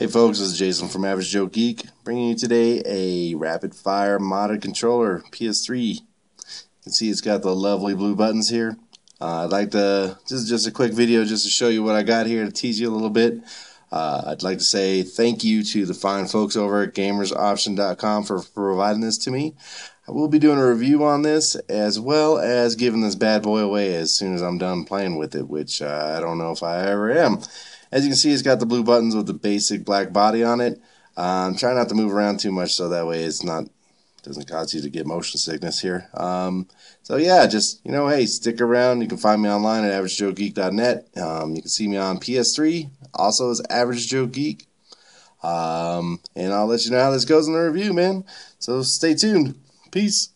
Hey folks, this is Jason from Average Joe Geek, bringing you today a rapid fire modded controller, PS3. You can see it's got the lovely blue buttons here. Uh, I'd like to, this is just a quick video just to show you what I got here to tease you a little bit. Uh, I'd like to say thank you to the fine folks over at gamersoption.com for, providing this to me. I will be doing a review on this as well as giving this bad boy away as soon as I'm done playing with it, which uh, I don't know if I ever am. As you can see, it's got the blue buttons with the basic black body on it. Um, try not to move around too much so that way it's not doesn't cause you to get motion sickness here. Um, so yeah, just you know, hey, stick around. You can find me online at averagejoegeek.net. Um, you can see me on PS3, also as Average Joe Geek. Um, and I'll let you know how this goes in the review, man. So stay tuned. Peace.